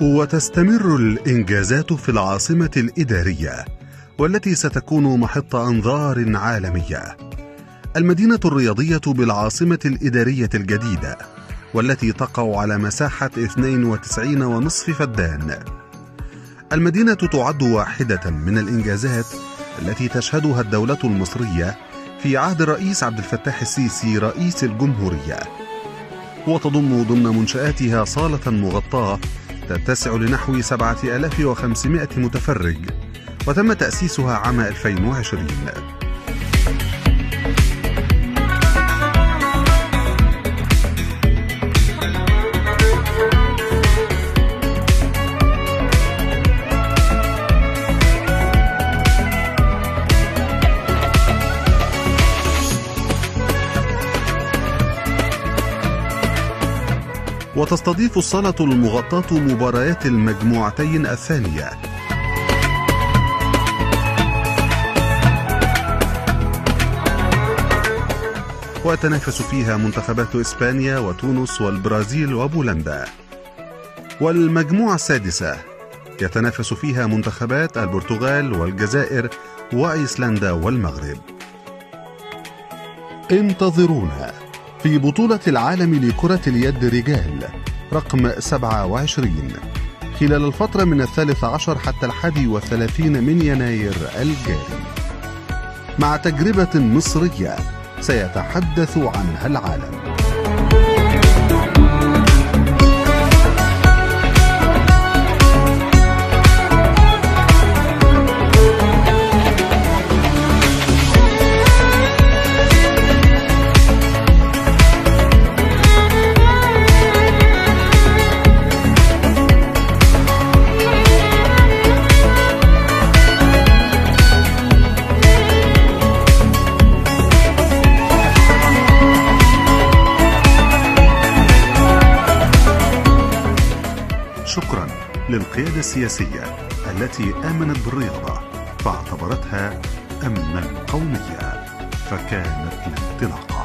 وتستمر الإنجازات في العاصمة الإدارية والتي ستكون محط أنظار عالمية. المدينة الرياضية بالعاصمة الإدارية الجديدة والتي تقع على مساحة 92.5 فدان. المدينة تعد واحدة من الإنجازات التي تشهدها الدولة المصرية في عهد الرئيس عبد الفتاح السيسي رئيس الجمهورية. وتضم ضمن منشآتها صالة مغطاة تتسع لنحو 7500 متفرج وتم تأسيسها عام 2020 وتستضيف الصالة المغطاة مباريات المجموعتين الثانية. ويتنافس فيها منتخبات إسبانيا وتونس والبرازيل وبولندا. والمجموعة السادسة يتنافس فيها منتخبات البرتغال والجزائر وأيسلندا والمغرب. انتظرونا. في بطولة العالم لكرة اليد رجال رقم 27 خلال الفترة من الثالث عشر حتى الحادي والثلاثين من يناير الجاري. مع تجربة مصرية سيتحدث عنها العالم. شكرا للقيادة السياسية التي آمنت بالرياضة فاعتبرتها أمنا قوميا فكانت الانطلاقة